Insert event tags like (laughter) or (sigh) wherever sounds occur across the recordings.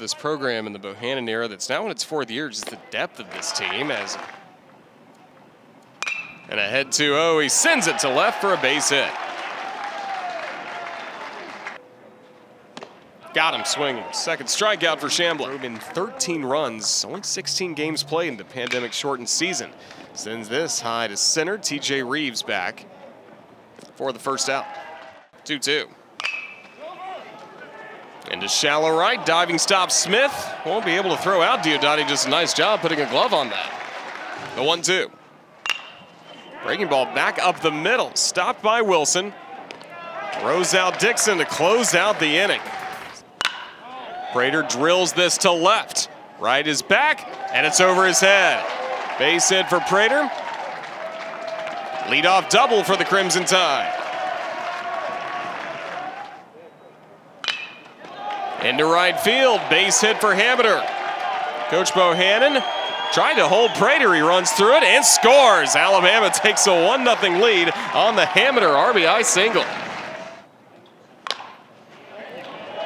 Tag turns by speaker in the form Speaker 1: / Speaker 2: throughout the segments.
Speaker 1: this program in the Bohannon era that's now in its fourth year, just the depth of this team as and a head 2-0, he sends it to left for a base hit. Got him swinging. Second strikeout for Shamblin. In 13 runs, only 16 games played in the pandemic shortened season. Sends this high to center. TJ Reeves back for the first out. 2 2. Into shallow right, diving stop Smith. Won't be able to throw out Diodati. Just a nice job putting a glove on that. The 1 2. Breaking ball back up the middle. Stopped by Wilson. Throws out Dixon to close out the inning. Praytor drills this to left. Right is back, and it's over his head. Base hit for Praytor. Leadoff double for the Crimson Tide. Into right field, base hit for Hamiter. Coach Bohannon trying to hold Praytor. He runs through it and scores. Alabama (laughs) takes a 1-0 lead on the Hamiter RBI single.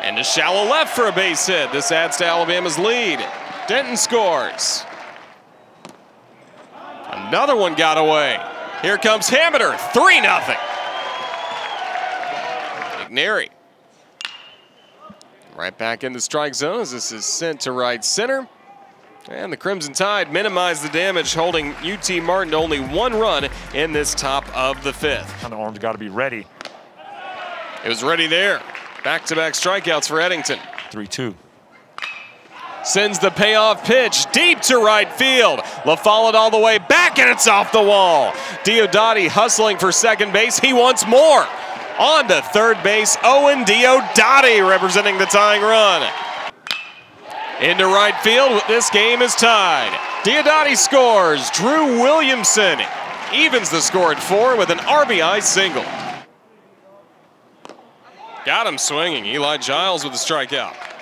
Speaker 1: And a shallow left for a base hit. This adds to Alabama's lead. Denton scores. Another one got away. Here comes Hamiter, 3 0. McNary. Right back in the strike zone as this is sent to right center. And the Crimson Tide minimize the damage, holding UT Martin to only one run in this top of the fifth.
Speaker 2: And the arms got to be ready.
Speaker 1: It was ready there. Back-to-back strikeouts for Eddington.
Speaker 2: 3-2.
Speaker 1: Sends the payoff pitch deep to right field. LaFollette all the way back, and it's off the wall. Diodati hustling for second base. He wants more. On to third base, Owen Diodati representing the tying run. Into right field, this game is tied. Diodati scores. Drew Williamson evens the score at four with an RBI single. Got him swinging. Eli Giles with a strikeout.